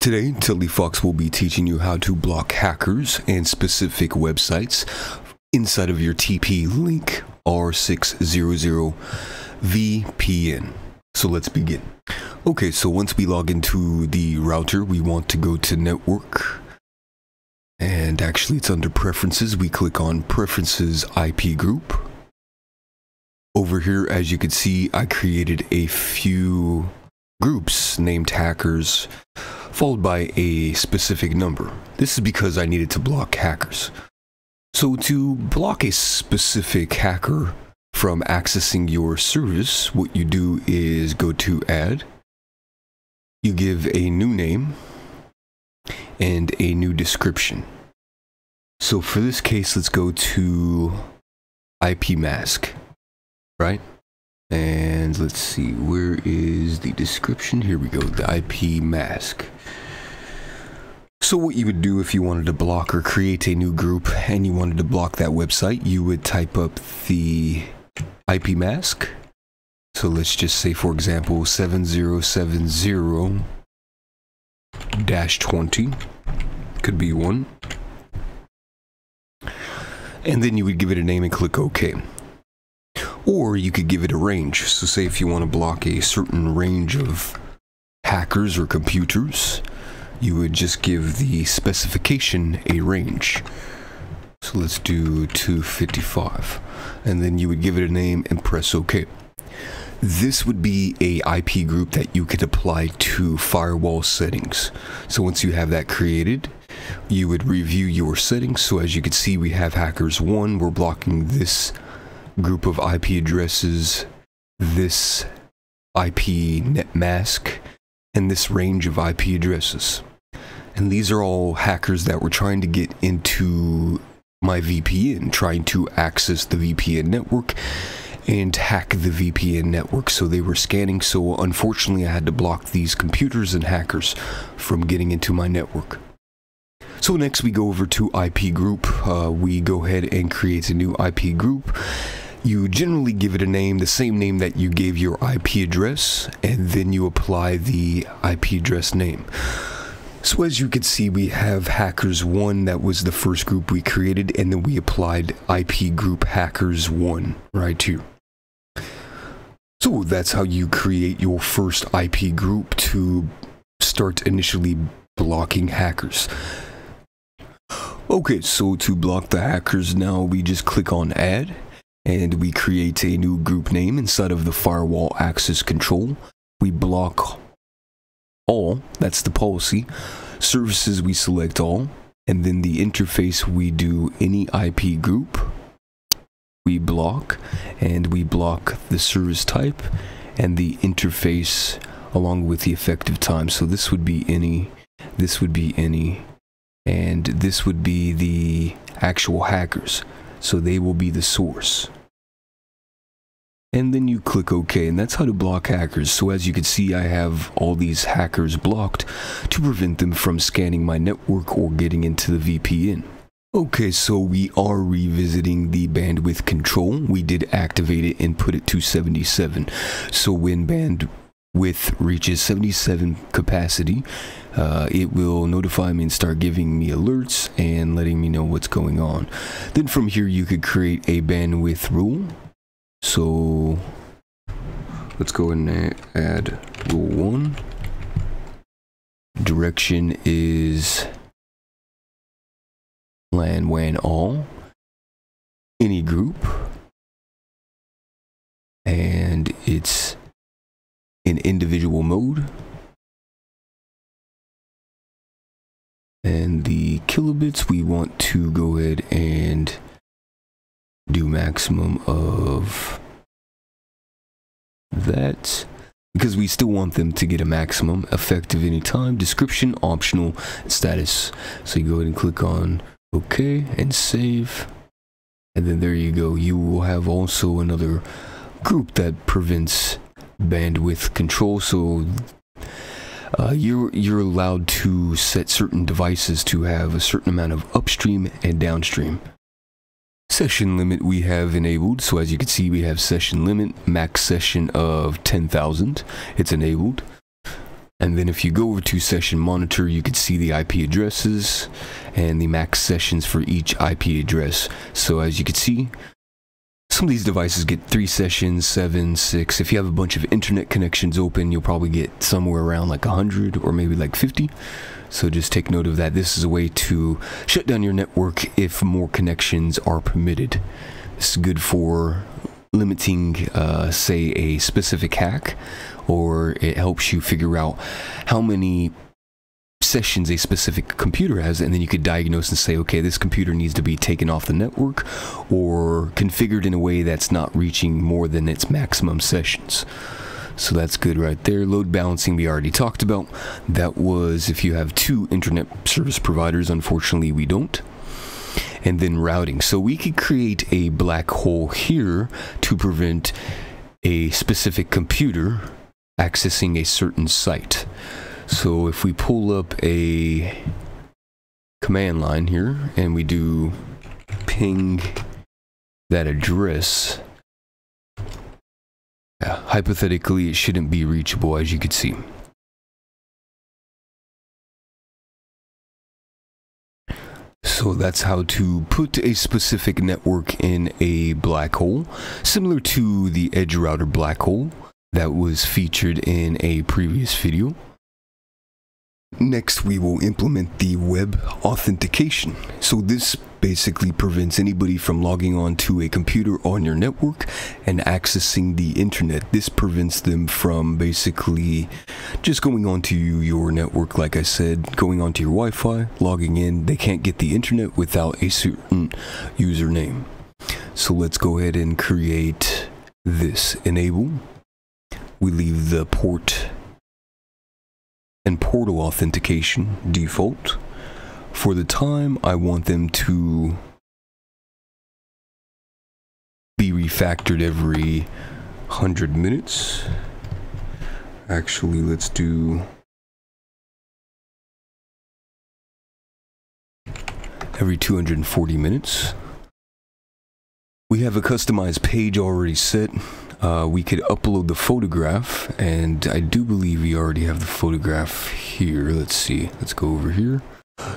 Today, Telifox will be teaching you how to block hackers and specific websites inside of your TP Link R600 VPN. So let's begin. Okay, so once we log into the router, we want to go to network. And actually, it's under preferences. We click on preferences IP group. Over here, as you can see, I created a few groups named hackers followed by a specific number. This is because I needed to block hackers. So to block a specific hacker from accessing your service, what you do is go to add, you give a new name and a new description. So for this case, let's go to IP mask, right? And let's see, where is the description? Here we go, the IP mask. So what you would do if you wanted to block or create a new group and you wanted to block that website, you would type up the IP mask. So let's just say, for example, 7070 20 could be one. And then you would give it a name and click OK. Or you could give it a range. So say if you want to block a certain range of hackers or computers, you would just give the specification a range. So let's do 255. And then you would give it a name and press OK. This would be a IP group that you could apply to firewall settings. So once you have that created, you would review your settings. So as you can see, we have hackers one, we're blocking this group of IP addresses, this IP net mask, and this range of IP addresses. And these are all hackers that were trying to get into my VPN, trying to access the VPN network and hack the VPN network. So they were scanning. So unfortunately, I had to block these computers and hackers from getting into my network. So next we go over to IP group. Uh, we go ahead and create a new IP group. You generally give it a name, the same name that you gave your IP address, and then you apply the IP address name. So as you can see, we have Hackers 1, that was the first group we created, and then we applied IP group Hackers 1 right here. So that's how you create your first IP group to start initially blocking hackers. Okay, so to block the hackers now, we just click on add, and we create a new group name inside of the firewall access control. We block all, that's the policy. Services, we select all. And then the interface, we do any IP group. We block, and we block the service type and the interface along with the effective time. So this would be any, this would be any, and this would be the actual hackers. So they will be the source and then you click OK and that's how to block hackers so as you can see I have all these hackers blocked to prevent them from scanning my network or getting into the VPN. Okay, so we are revisiting the bandwidth control. We did activate it and put it to 77. So when bandwidth reaches 77 capacity, uh, it will notify me and start giving me alerts and letting me know what's going on. Then from here you could create a bandwidth rule so let's go and uh, add rule one. Direction is LAN WAN all, any group, and it's in individual mode. And the kilobits, we want to go ahead and do maximum of that. Because we still want them to get a maximum effective anytime. Description optional status. So you go ahead and click on ok and save. And then there you go. You will have also another group that prevents bandwidth control. So uh, you're you're allowed to set certain devices to have a certain amount of upstream and downstream Session limit we have enabled. So as you can see, we have session limit, max session of 10,000. It's enabled. And then if you go over to session monitor, you can see the IP addresses and the max sessions for each IP address. So as you can see, some of these devices get three sessions, seven, six. If you have a bunch of internet connections open, you'll probably get somewhere around like 100 or maybe like 50. So just take note of that. This is a way to shut down your network if more connections are permitted. This is good for limiting, uh, say, a specific hack, or it helps you figure out how many sessions a specific computer has, and then you could diagnose and say, okay, this computer needs to be taken off the network or configured in a way that's not reaching more than its maximum sessions. So that's good right there. Load balancing we already talked about. That was if you have two internet service providers. Unfortunately, we don't. And then routing. So we could create a black hole here to prevent a specific computer accessing a certain site. So if we pull up a command line here and we do ping that address, yeah, hypothetically, it shouldn't be reachable, as you can see. So that's how to put a specific network in a black hole, similar to the edge router black hole that was featured in a previous video. Next, we will implement the web authentication. So this basically prevents anybody from logging on to a computer on your network and accessing the internet. This prevents them from basically just going onto your network, like I said, going onto your Wi-Fi, logging in. They can't get the internet without a certain username. So let's go ahead and create this enable. We leave the port and portal authentication default. For the time, I want them to be refactored every 100 minutes. Actually, let's do every 240 minutes. We have a customized page already set uh, we could upload the photograph and I do believe we already have the photograph here. Let's see. Let's go over here.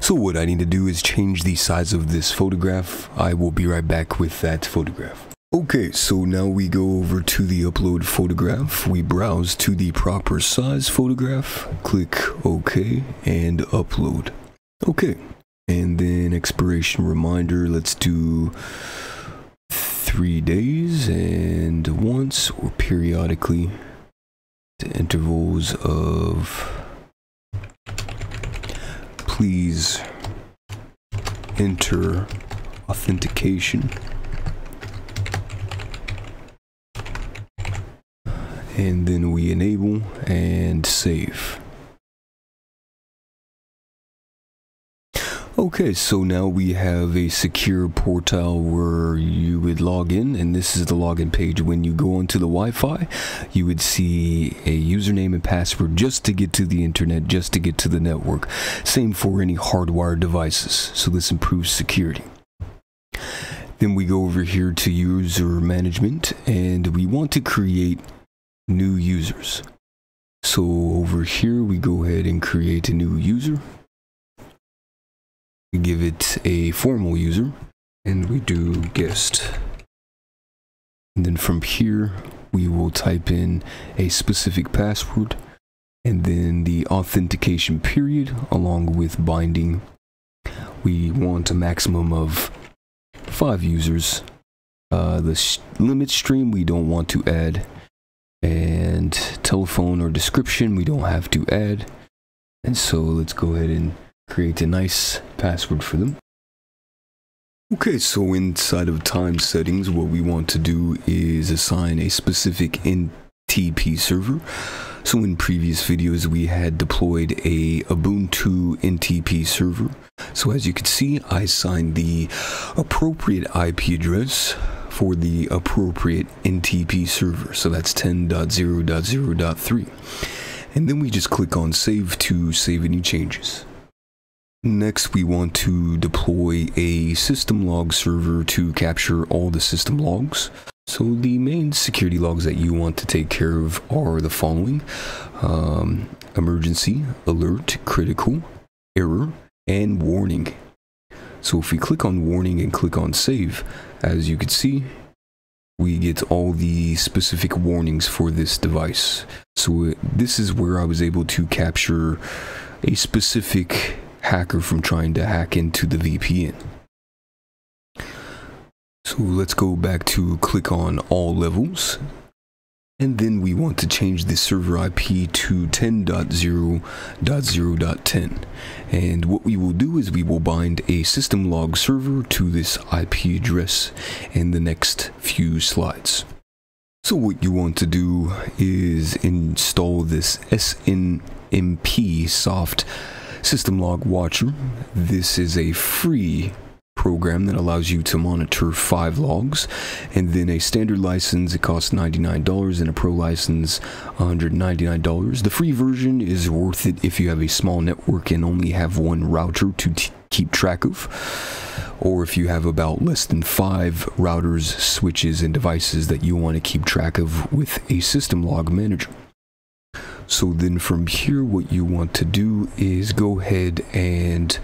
So what I need to do is change the size of this photograph. I will be right back with that photograph. Okay, so now we go over to the upload photograph. We browse to the proper size photograph, click OK, and upload. Okay, and then expiration reminder, let's do three days and once or periodically to intervals of please enter authentication. And then we enable and save Okay, so now we have a secure portal where you would log in, and this is the login page. When you go onto the Wi-Fi, you would see a username and password just to get to the internet, just to get to the network. Same for any hardwired devices, so this improves security. Then we go over here to user management, and we want to create new users. So over here, we go ahead and create a new user we give it a formal user and we do guest. And then from here, we will type in a specific password and then the authentication period along with binding. We want a maximum of five users. Uh, the limit stream we don't want to add and telephone or description we don't have to add. And so let's go ahead and create a nice password for them. Okay, so inside of time settings, what we want to do is assign a specific NTP server. So in previous videos, we had deployed a Ubuntu NTP server. So as you can see, I assigned the appropriate IP address for the appropriate NTP server. So that's 10.0.0.3. And then we just click on save to save any changes. Next, we want to deploy a system log server to capture all the system logs. So the main security logs that you want to take care of are the following. Um, emergency, alert, critical, error, and warning. So if we click on warning and click on save, as you can see, we get all the specific warnings for this device. So uh, this is where I was able to capture a specific hacker from trying to hack into the VPN. So let's go back to click on all levels and then we want to change the server IP to 10.0.0.10. And what we will do is we will bind a system log server to this IP address in the next few slides. So what you want to do is install this SNMP soft system log watcher. This is a free program that allows you to monitor five logs and then a standard license it costs $99 and a pro license $199 the free version is worth it if you have a small network and only have one router to keep track of or if you have about less than five routers switches and devices that you want to keep track of with a system log manager so then from here what you want to do is go ahead and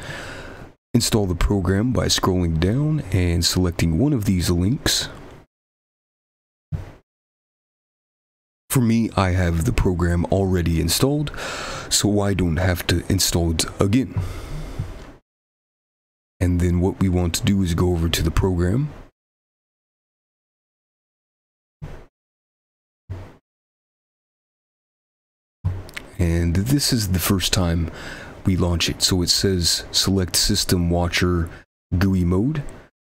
Install the program by scrolling down and selecting one of these links. For me, I have the program already installed, so I don't have to install it again. And then what we want to do is go over to the program. And this is the first time we launch it. So it says select system watcher GUI mode.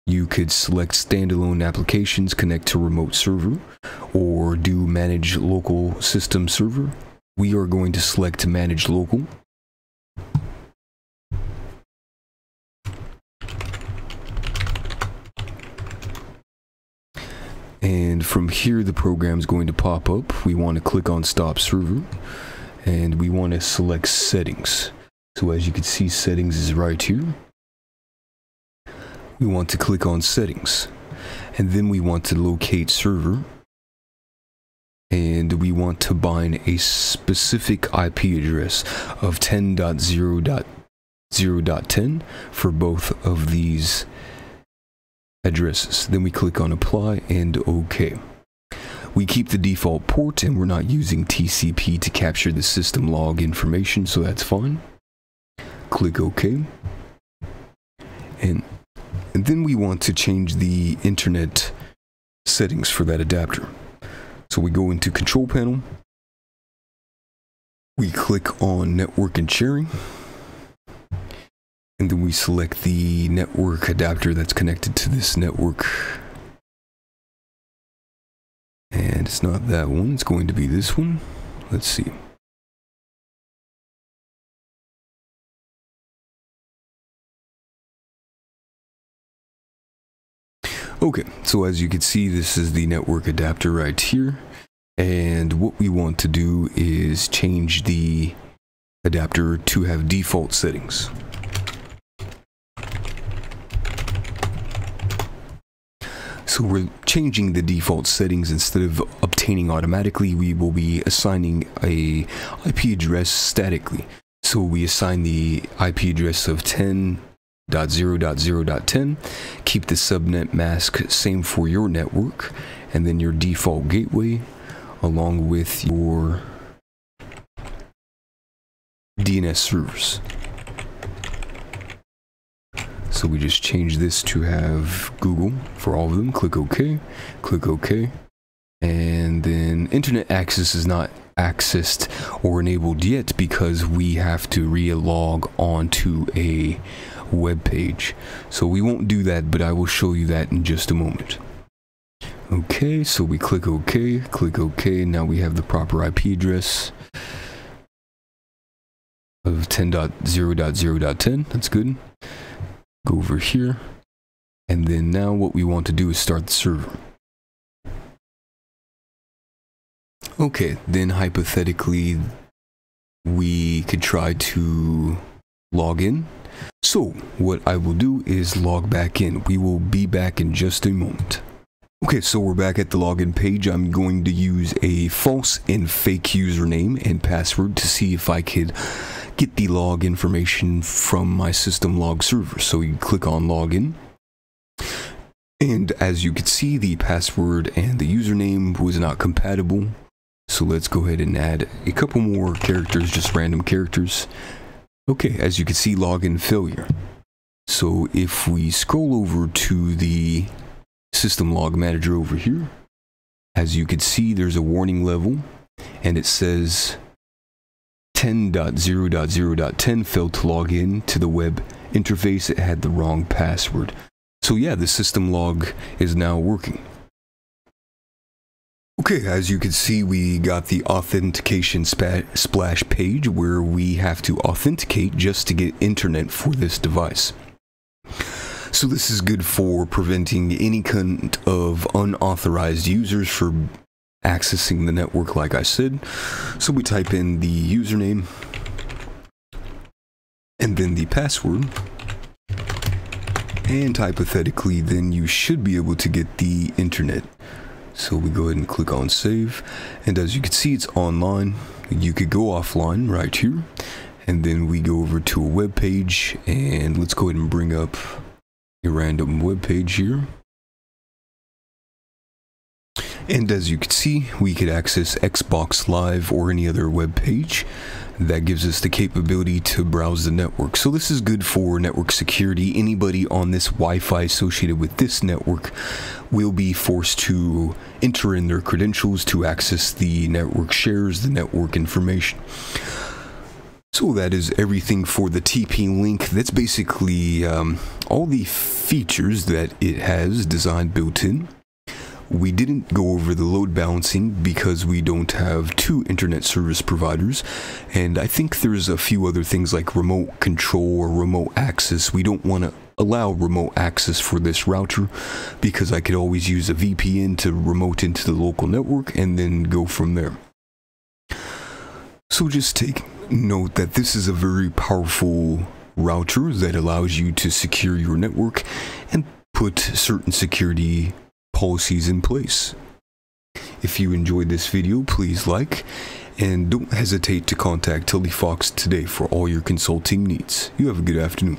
You could select standalone applications, connect to remote server, or do manage local system server. We are going to select manage local. And from here, the program is going to pop up. We want to click on stop server and we want to select settings. So as you can see, settings is right here. We want to click on settings and then we want to locate server and we want to bind a specific IP address of 10.0.0.10 for both of these addresses. Then we click on apply and OK. We keep the default port and we're not using TCP to capture the system log information, so that's fine click OK. And, then we want to change the internet settings for that adapter. So we go into control panel. We click on network and sharing. And then we select the network adapter that's connected to this network. And it's not that one, it's going to be this one. Let's see. Okay, so as you can see, this is the network adapter right here. And what we want to do is change the adapter to have default settings. So we're changing the default settings instead of obtaining automatically, we will be assigning a IP address statically. So we assign the IP address of 10.0.0.10 Keep the subnet mask same for your network, and then your default gateway, along with your DNS servers. So we just change this to have Google for all of them. Click OK, click OK. And then internet access is not accessed or enabled yet because we have to re-log onto a web page. So we won't do that, but I will show you that in just a moment. Okay, so we click OK, click OK. Now we have the proper IP address of 10.0.0.10. That's good. Go over here. And then now what we want to do is start the server. Okay, then hypothetically, we could try to log in so what I will do is log back in. We will be back in just a moment. Okay, so we're back at the login page. I'm going to use a false and fake username and password to see if I could get the log information from my system log server. So you click on login. And as you can see, the password and the username was not compatible. So let's go ahead and add a couple more characters, just random characters. Okay, as you can see, login failure. So if we scroll over to the system log manager over here. As you can see, there's a warning level and it says 10.0.0.10 failed to log in to the web interface. It had the wrong password. So yeah, the system log is now working. Okay, as you can see, we got the authentication splash page where we have to authenticate just to get internet for this device. So this is good for preventing any kind of unauthorized users from accessing the network like I said. So we type in the username and then the password. And hypothetically, then you should be able to get the internet. So we go ahead and click on save. And as you can see, it's online. You could go offline right here. And then we go over to a web page and let's go ahead and bring up a random web page here. And as you can see, we could access Xbox Live or any other web page that gives us the capability to browse the network. So this is good for network security. Anybody on this Wi-Fi associated with this network will be forced to enter in their credentials to access the network shares, the network information. So that is everything for the TP-Link. That's basically um, all the features that it has designed built in. We didn't go over the load balancing because we don't have two internet service providers, and I think there's a few other things like remote control or remote access. We don't want to allow remote access for this router because I could always use a VPN to remote into the local network and then go from there. So just take note that this is a very powerful router that allows you to secure your network and put certain security policies in place. If you enjoyed this video, please like, and don't hesitate to contact Telifox today for all your consulting needs. You have a good afternoon.